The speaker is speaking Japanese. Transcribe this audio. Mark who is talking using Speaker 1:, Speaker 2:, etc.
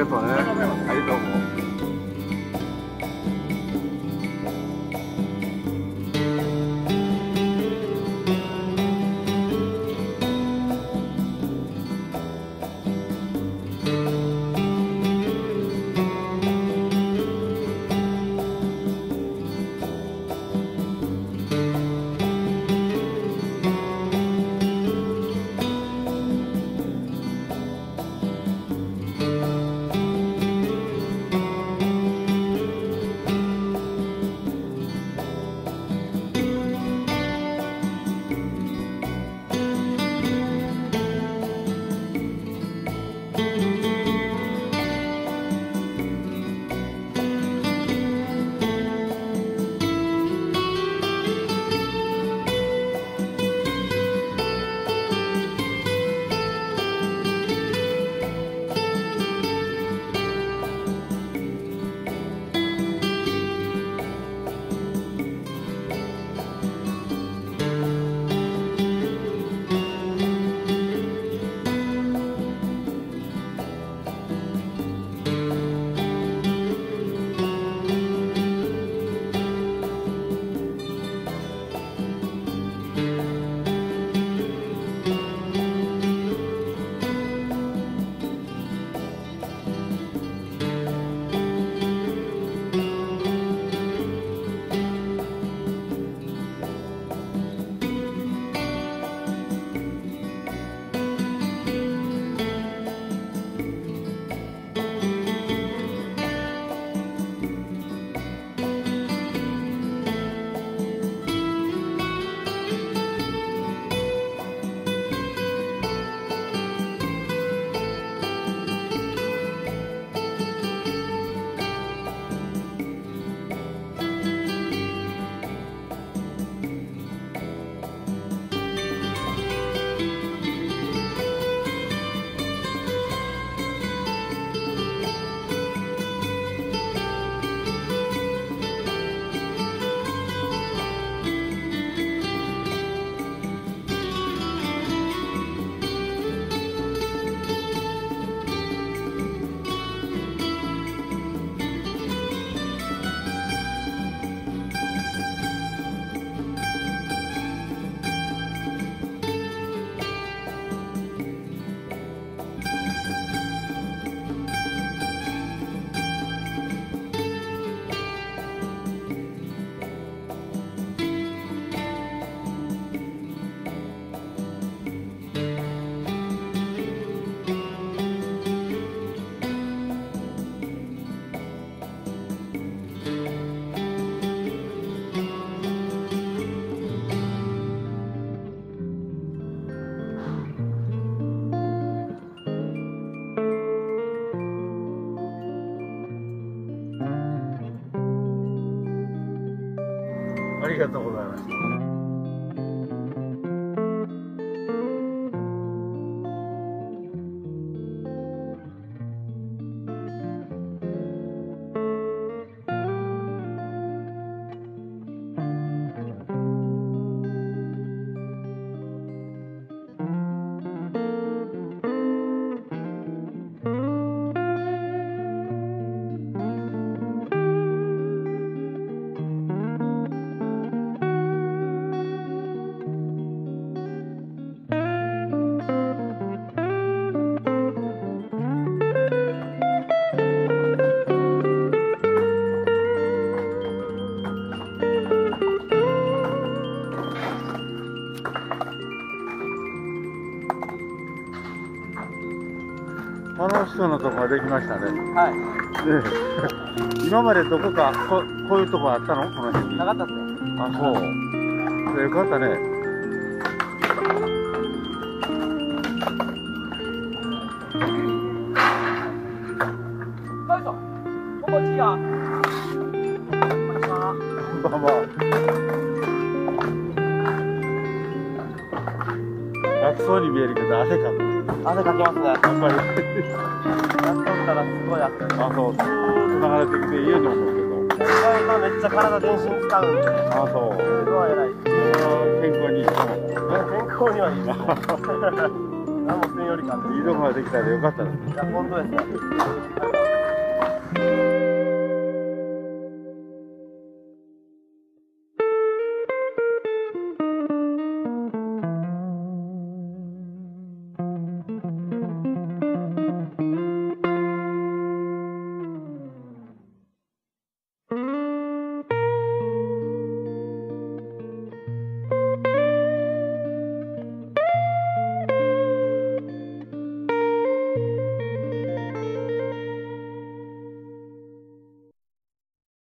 Speaker 1: がとうねはいどりがとうございました楽しそうなとこができましたね。
Speaker 2: はい。
Speaker 1: ね 今までどこかここういうとこあったの？この辺に。
Speaker 2: なかったっすね。
Speaker 1: あ、そう。でよかったね。
Speaker 2: よいしょ。心地いいよ。こんにちは。
Speaker 1: こんばんは。楽そうに見えるけど汗かく。
Speaker 2: 汗かきますね。
Speaker 1: やっぱり。
Speaker 2: やっとったらすごい汗。
Speaker 1: あ、そう。ずーッと流れてきて家に思う。けど。
Speaker 2: 意外とめっちゃ体全身使うんで。
Speaker 1: あ、そう。
Speaker 2: すごい偉い。
Speaker 1: 健康にいい。
Speaker 2: 健康にはいい。な。何もせんよりかって
Speaker 1: いい。とこまでできたらよかったな。
Speaker 2: いや本当ですか